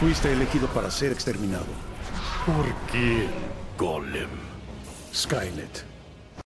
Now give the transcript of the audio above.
Fuiste elegido para ser exterminado. ¿Por qué, Golem? Skynet